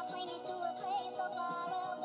my plane is to a place so far away.